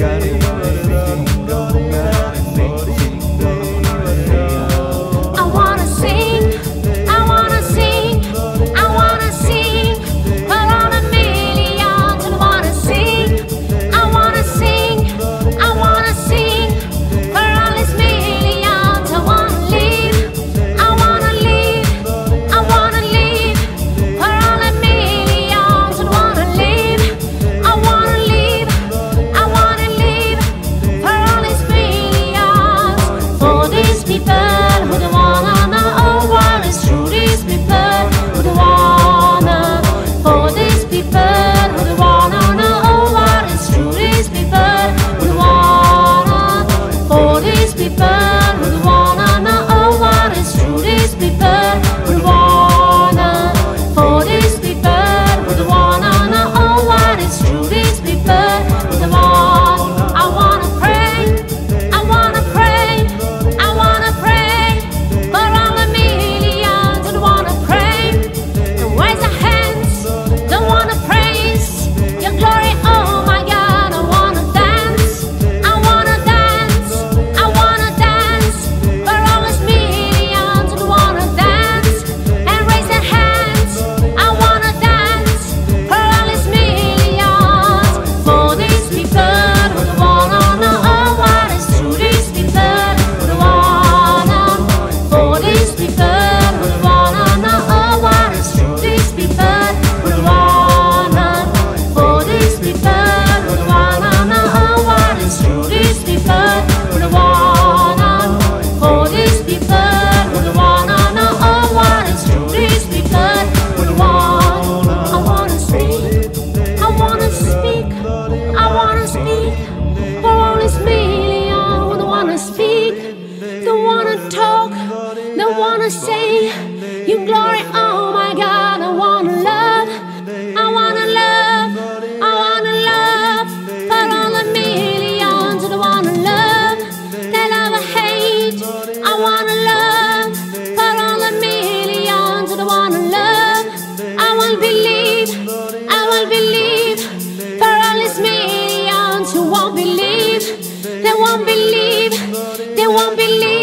got it, got it, got it. wanna say you glory, oh my God. I wanna love, I wanna love, I wanna love. For all the millions that I wanna love, they love I hate. I wanna love, for all the millions that I wanna love. I will believe, I will believe. For all these millions who won't believe, they won't believe, they won't believe.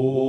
Oh.